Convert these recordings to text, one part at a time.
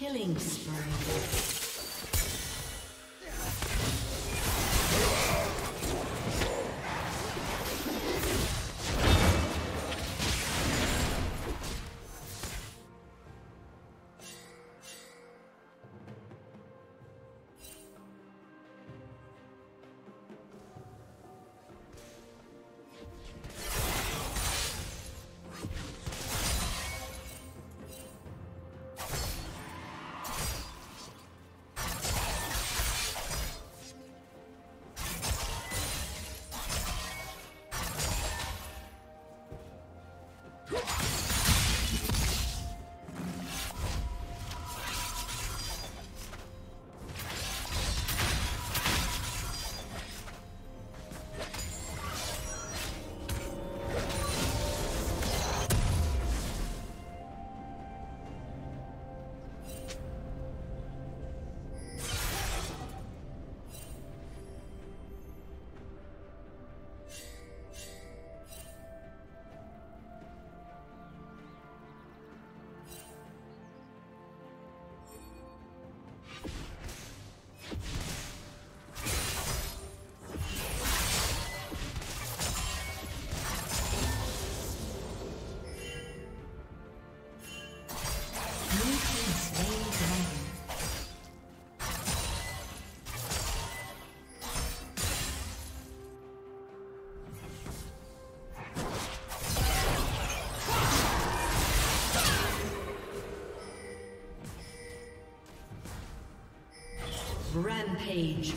Killing spree. Rampage.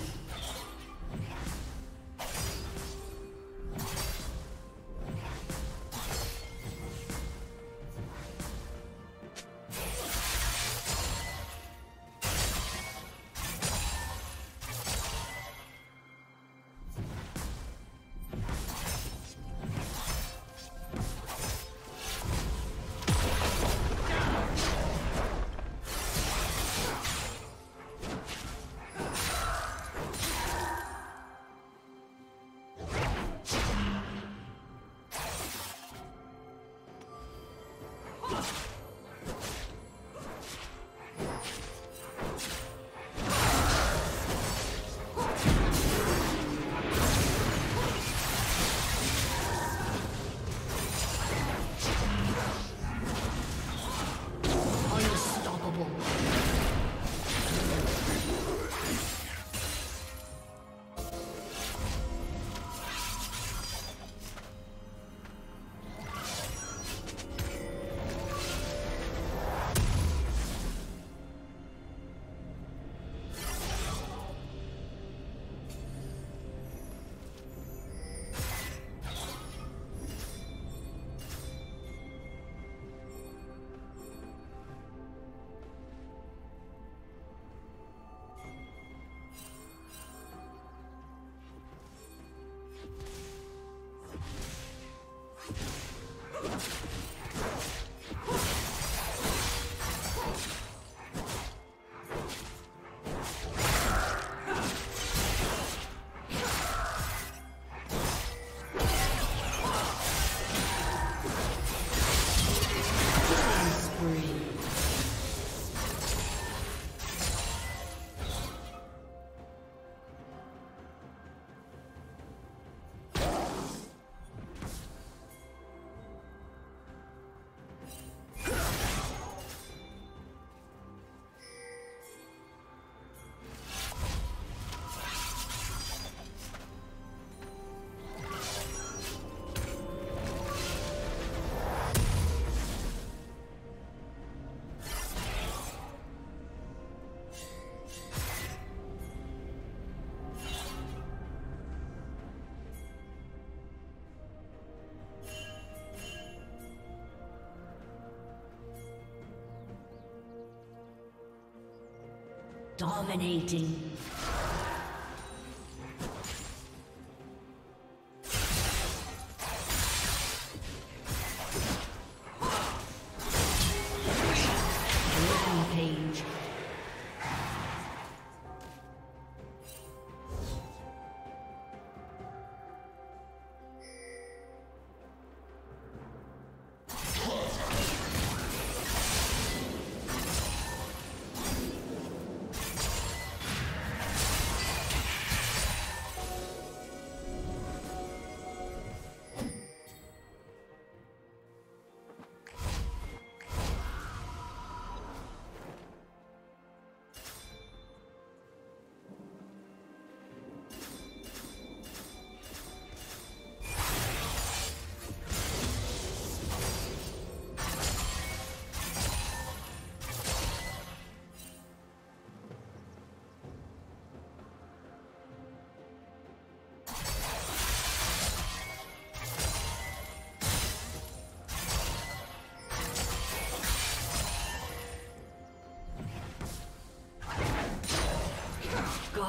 Dominating.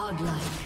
Godlike.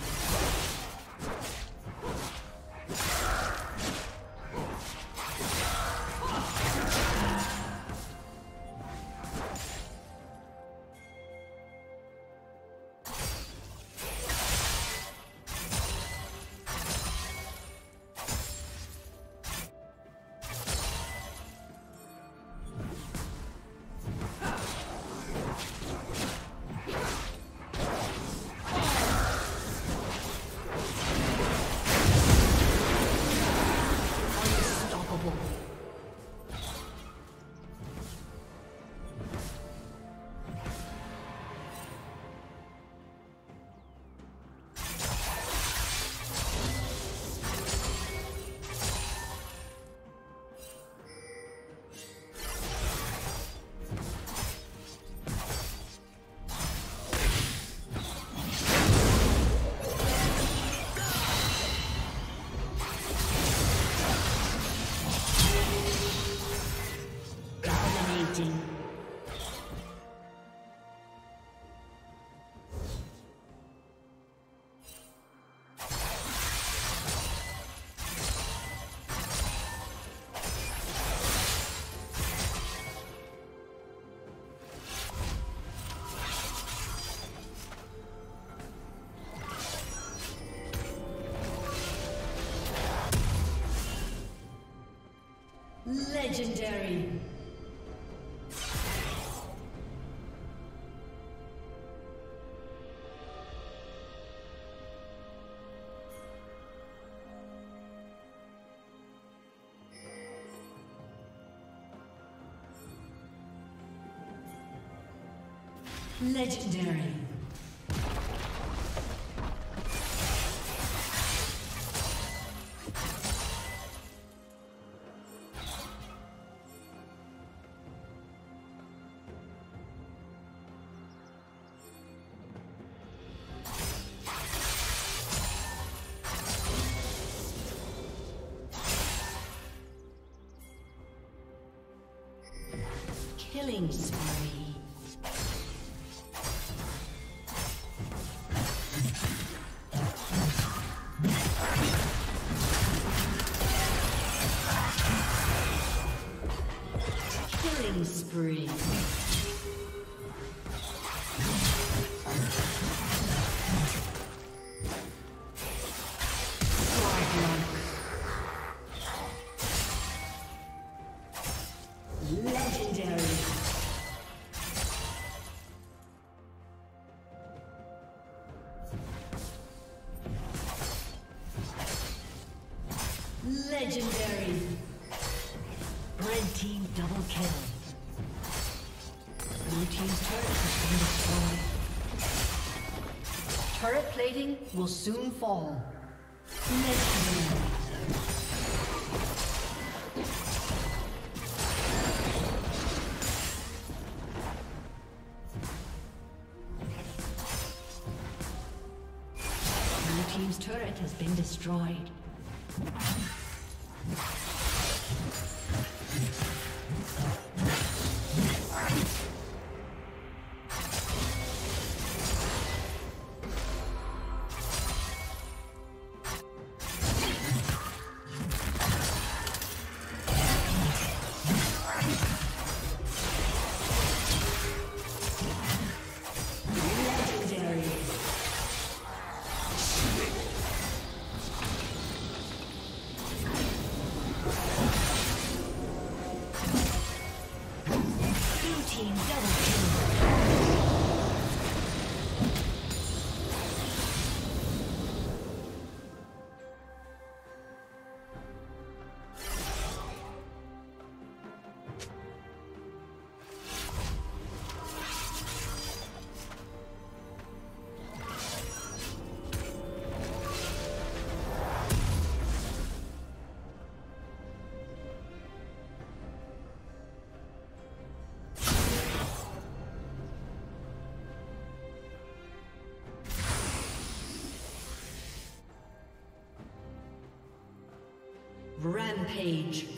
Legendary. Legendary. Killing spree. Legendary. Red team double kill. Blue team's turret has been destroyed. Turret plating will soon fall. Legendary. Blue team's turret has been destroyed you Rampage.